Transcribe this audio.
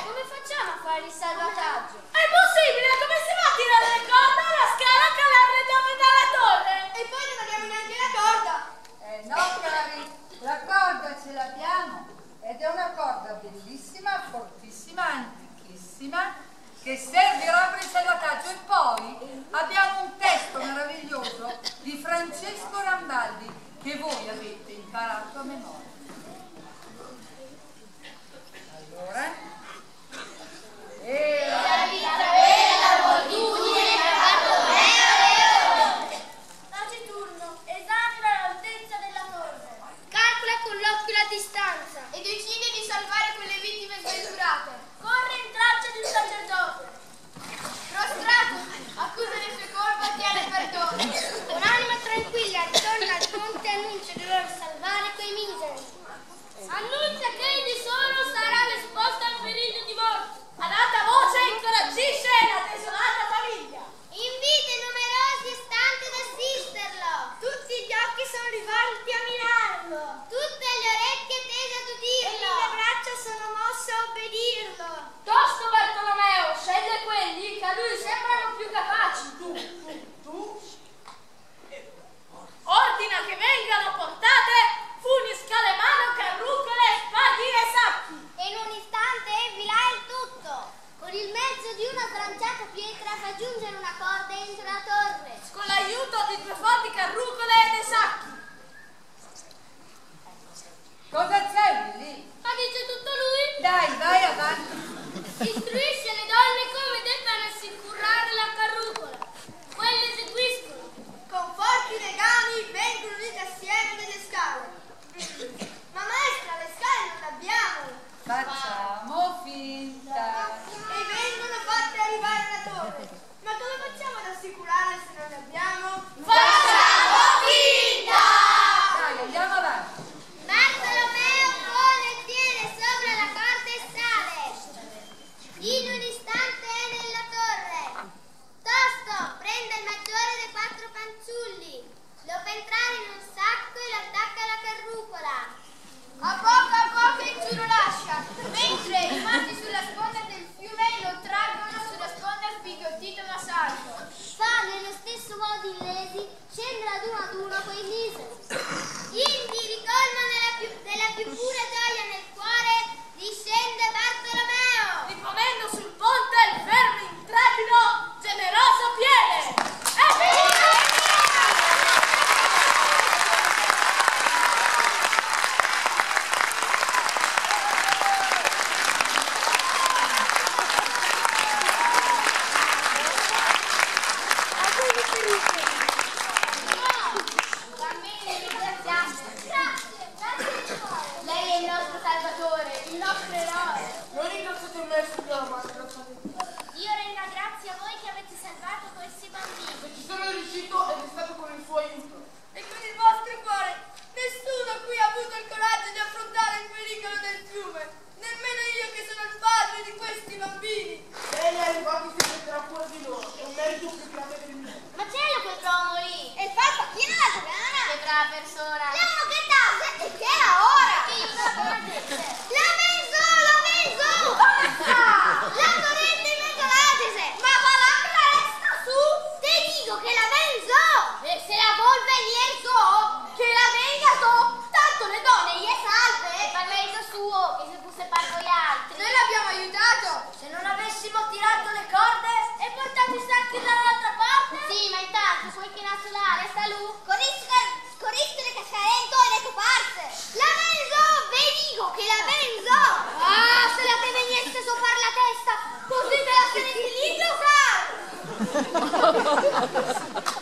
Come facciamo a fare il salvataggio? È possibile? Come si fa a tirare le corde alla scala a calarne dove dalla torre? E poi non abbiamo neanche la corda! Eh no, cari, la corda ce l'abbiamo! Ed è una corda bellissima, fortissima, antichissima che servirà per il salvataggio e poi abbiamo un testo meraviglioso di Francesco Rambaldi che voi avete imparato a memoria. Dai, dai avanti. Istruisci po' di illesi, scendere ad uno ad uno quei lisi. salvato questi bambini. Perché sono riuscito ed è stato con il suo aiuto. E con il vostro cuore. Nessuno qui ha avuto il coraggio di affrontare il pericolo del fiume. Nemmeno io che sono il padre di questi bambini. Lei è arrivato si prenderà cura di loro. È un merito più grande del mio. Ma c'è quell'uomo lì. E il papa, chi non la sapeva? Che brava persona. aiutato, soy quien a su lado, salud. Corrisca, le cascarento e le comparse. La menzò, ve dico che la menzò. Ah, se la te venisse sopra la testa, così la saresti lì, lo sai.